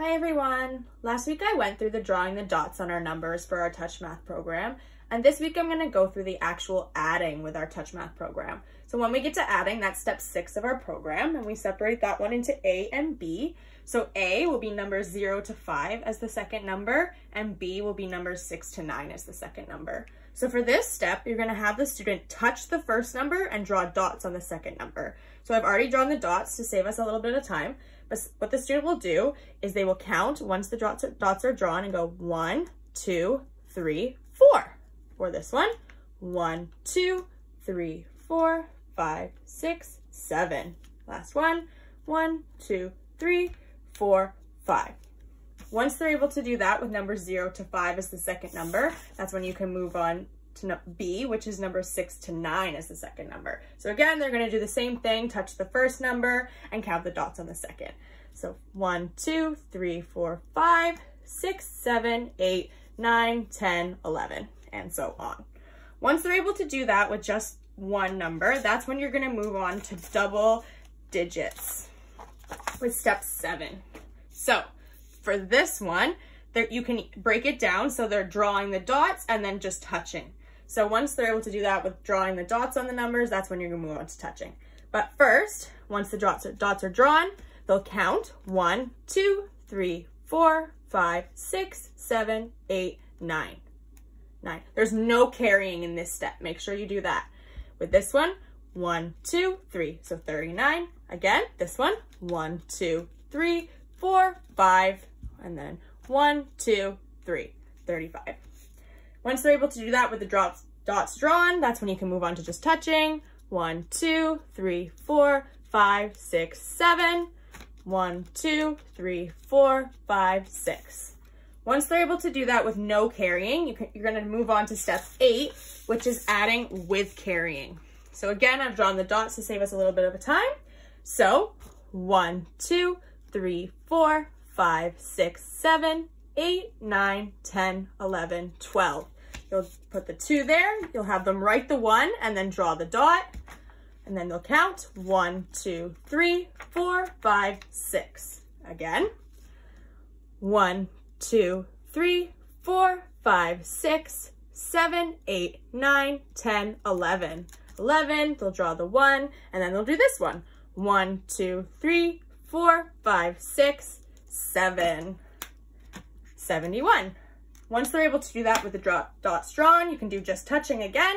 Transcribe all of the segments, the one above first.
Hi everyone! Last week I went through the drawing the dots on our numbers for our Touch Math program, and this week I'm going to go through the actual adding with our Touch Math program. So when we get to adding, that's step six of our program, and we separate that one into A and B. So A will be numbers zero to five as the second number, and B will be numbers six to nine as the second number. So for this step, you're gonna have the student touch the first number and draw dots on the second number. So I've already drawn the dots to save us a little bit of time, but what the student will do is they will count once the dots are, drawn and go one, two, three, four. For this one. one, two, three, four, five, six, seven. Last one. one, two, three, four, five. Once they're able to do that with numbers zero to five as the second number, that's when you can move on to B, which is number six to nine as the second number. So again, they're gonna do the same thing, touch the first number and count the dots on the second. So one, two, three, four, five, six, seven, eight, nine, 10, 11, and so on. Once they're able to do that with just one number, that's when you're gonna move on to double digits with step seven. So for this one, there, you can break it down so they're drawing the dots and then just touching. So once they're able to do that with drawing the dots on the numbers, that's when you're gonna move on to touching. But first, once the dots are, dots are drawn, they'll count one, two, three, four, five, six, seven, eight, nine. Nine. There's no carrying in this step. Make sure you do that. With this one, one, two, three. So 39. Again, this one, one, two, three, four, five, and then one, two, three, 35. Once they're able to do that with the dots, dots drawn, that's when you can move on to just touching. One, two, three, four, five, six, seven. One, two, three, four, five, six. Once they're able to do that with no carrying, you are gonna move on to step eight, which is adding with carrying. So again, I've drawn the dots to save us a little bit of a time. So one, two, three, four, five, six, seven, eight, nine, 10, 11, 12. You'll put the two there. You'll have them write the one and then draw the dot. And then they'll count one, two, three, four, five, six. Again, one, two, three, four, five, six, seven, eight, nine, 10, 11. 11, they'll draw the one, and then they'll do this one. One, two, three, four, five, six, seven. 71. Once they're able to do that with the dots drawn, you can do just touching again.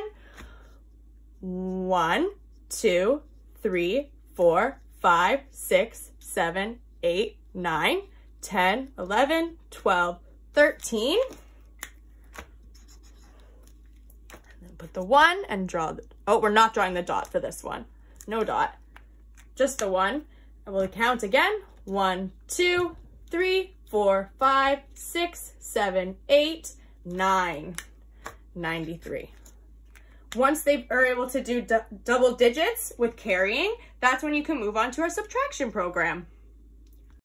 One, two, three, four, five, six, seven, eight, nine, 10, 11, 12, 13. put the one and draw, the, oh, we're not drawing the dot for this one. No dot, just the one. And we'll count again. One, two, three, four, five, six, seven, eight, nine, 93. Once they are able to do double digits with carrying, that's when you can move on to our subtraction program.